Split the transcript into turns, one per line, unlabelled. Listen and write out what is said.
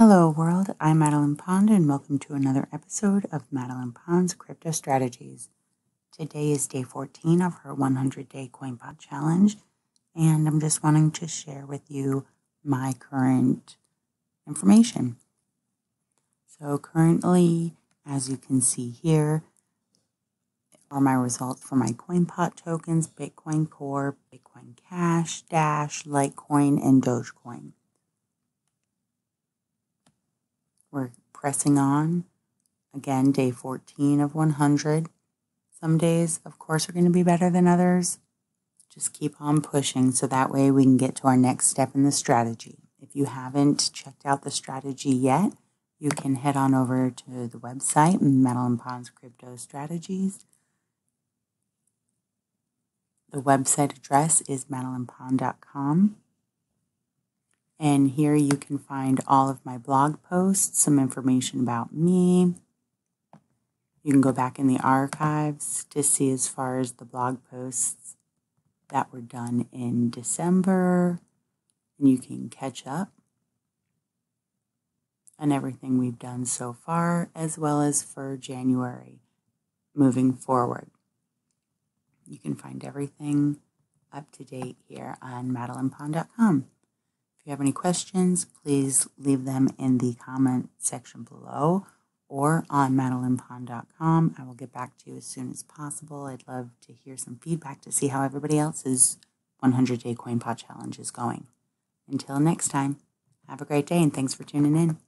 Hello, world. I'm Madeline Pond, and welcome to another episode of Madeline Pond's Crypto Strategies. Today is day 14 of her 100 day CoinPot challenge, and I'm just wanting to share with you my current information. So, currently, as you can see here, are my results for my CoinPot tokens Bitcoin Core, Bitcoin Cash, Dash, Litecoin, and Dogecoin. We're pressing on. Again, day 14 of 100. Some days, of course, are going to be better than others. Just keep on pushing so that way we can get to our next step in the strategy. If you haven't checked out the strategy yet, you can head on over to the website, Madeline Pond's Crypto Strategies. The website address is madelinepond.com. And here you can find all of my blog posts, some information about me. You can go back in the archives to see as far as the blog posts that were done in December. And you can catch up on everything we've done so far, as well as for January moving forward. You can find everything up to date here on madelinepond.com. If you have any questions, please leave them in the comment section below or on madelinepond.com. I will get back to you as soon as possible. I'd love to hear some feedback to see how everybody else's 100 day CoinPot challenge is going. Until next time, have a great day and thanks for tuning in.